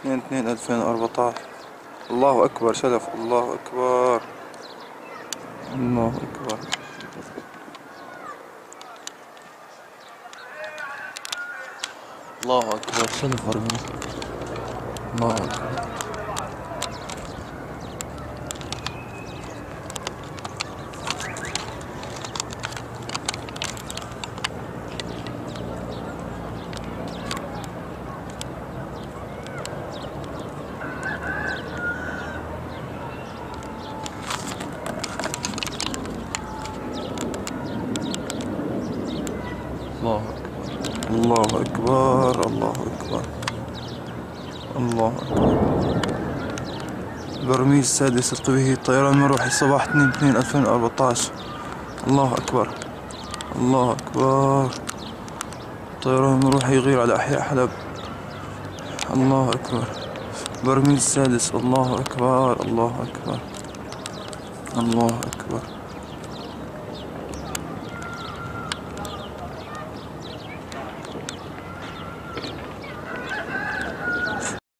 اثنين اثنين ألفين وأربعتاش. الله أكبر شرف. الله أكبر. الله أكبر. الله أكبر. هرمز الله أكبر. الله أكبر الله أكبر الله أكبر. الله أكبر. برميل السادس القبيهي الطيران المروحي صباح اثنين اثنين ألفين وأربعتاش. الله أكبر. الله أكبر. الطيران المروحي يغير على أحياء حلب. الله أكبر. برميل السادس الله أكبر الله أكبر. الله أكبر.